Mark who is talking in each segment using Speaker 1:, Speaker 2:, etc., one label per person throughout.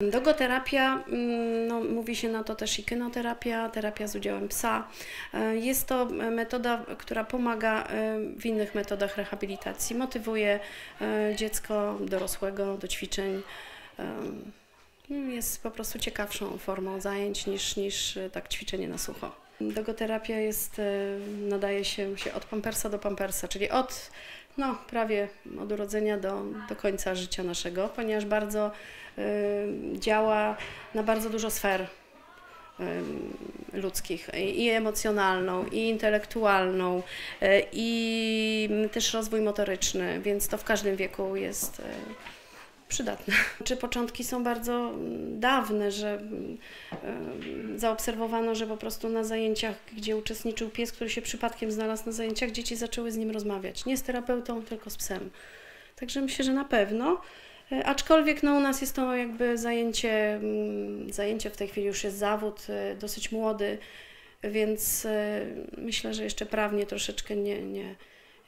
Speaker 1: Dogoterapia, mm, no, mówi się na to też i kynoterapia, terapia z udziałem psa. E, Jest to metoda, która pomaga e, w innych metodach rehabilitacji, motywuje e, dziecko dorosłego do ćwiczeń. E, Jest po prostu ciekawszą formą zajęć niż, niż tak ćwiczenie na sucho. Dogoterapia jest, nadaje się, się od pampersa do pampersa, czyli od no, prawie od urodzenia do, do końca życia naszego, ponieważ bardzo y, działa na bardzo dużo sfer y, ludzkich i, emocjonalną, i intelektualną, y, i też rozwój motoryczny, więc to w każdym wieku jest y, przydatne. Czy początki są bardzo mm, dawne, że mm, zaobserwowano, że po prostu na zajęciach, gdzie uczestniczył pies, który się przypadkiem znalazł na zajęciach, dzieci zaczęły z nim rozmawiać. Nie z terapeutą, tylko z psem. Także myślę, że na pewno. Y, Aczkolwiek no, u nas jest to jakby zajęcie, mm, zajęcie w tej chwili już jest zawód y, dosyć młody, więc y, myślę, że jeszcze prawnie troszeczkę nie, nie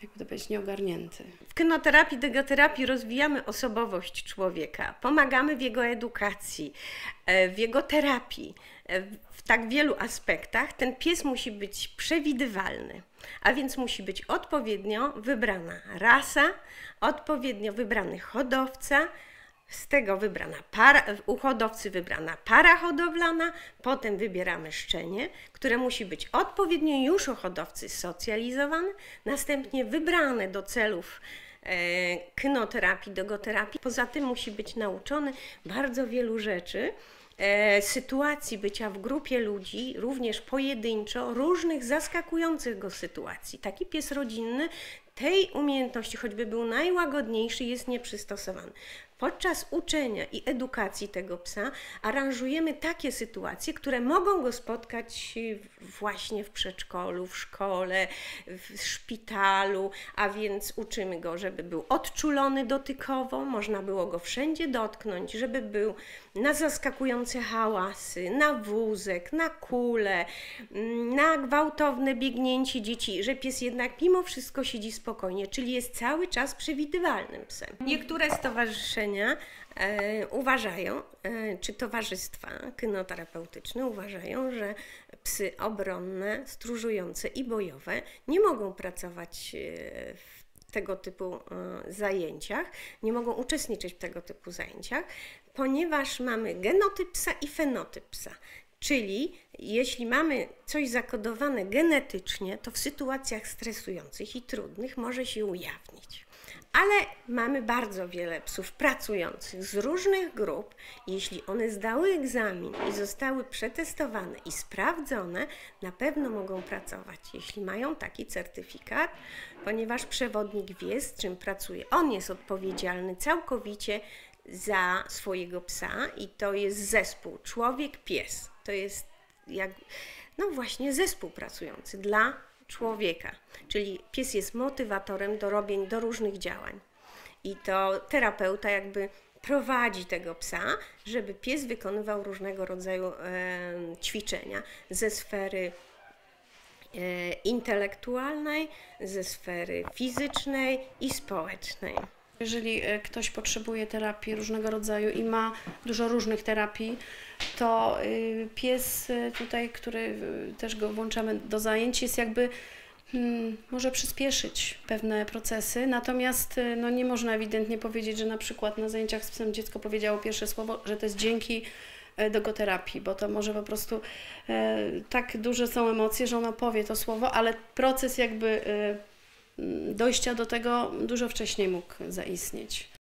Speaker 1: jakby to powiedzieć, nieogarnięty.
Speaker 2: W kynoterapii, degoterapii rozwijamy osobowość człowieka, pomagamy w jego edukacji, e, w jego terapii. E, W tak wielu aspektach ten pies musi być przewidywalny, a więc musi być odpowiednio wybrana rasa, odpowiednio wybrany hodowca, z tego wybrana para, u hodowcy wybrana para hodowlana, potem wybieramy szczenie, które musi być odpowiednio już u hodowcy socjalizowane, następnie wybrane do celów e, kynoterapii, dogoterapii. Poza tym musi być nauczony bardzo wielu rzeczy, e, sytuacji bycia w grupie ludzi, również pojedynczo, różnych zaskakujących go sytuacji. Taki pies rodzinny tej umiejętności, choćby był najłagodniejszy, jest nieprzystosowany. Podczas uczenia i edukacji tego psa aranżujemy takie sytuacje, które mogą go spotkać właśnie w przedszkolu, w szkole, w szpitalu, a więc uczymy go, żeby był odczulony dotykowo, można było go wszędzie dotknąć, żeby był na zaskakujące hałasy, na wózek, na kule, na gwałtowne biegnięcie dzieci, że pies jednak mimo wszystko siedzi spokojnie, czyli jest cały czas przewidywalnym psem. Niektóre stowarzyszenia e, uważają, e, czy towarzystwa kynoterapeutyczne uważają, że psy obronne, stróżujące i bojowe nie mogą pracować e, w tego typu e, zajęciach, nie mogą uczestniczyć w tego typu zajęciach, ponieważ mamy genotyp psa i fenotyp psa. Czyli jeśli mamy coś zakodowane genetycznie, to w sytuacjach stresujących i trudnych może się ujawnić. Ale mamy bardzo wiele psów pracujących z różnych grup. Jeśli one zdały egzamin i zostały przetestowane i sprawdzone, na pewno mogą pracować, jeśli mają taki certyfikat, ponieważ przewodnik wie, z czym pracuje. On jest odpowiedzialny całkowicie za swojego psa i to jest zespół człowiek-pies. To jest jak, no właśnie zespół pracujący dla człowieka. Czyli pies jest motywatorem do robień, do różnych działań. I to terapeuta jakby prowadzi tego psa, żeby pies wykonywał różnego rodzaju e, ćwiczenia ze sfery e, intelektualnej, ze sfery fizycznej i społecznej.
Speaker 1: Jeżeli e, ktoś potrzebuje terapii różnego rodzaju i ma dużo różnych terapii, to y, pies y, tutaj, który też go włączamy do zajęć, jest jakby hmm, może przyspieszyć pewne procesy, natomiast y, no, nie można ewidentnie powiedzieć, że na przykład na zajęciach z psem dziecko powiedziało pierwsze słowo, że to jest dzięki e, dogoterapii, bo to może po prostu e, tak duże są emocje, że ono powie to słowo, ale proces jakby e, dojścia do tego dużo wcześniej mógł zaistnieć.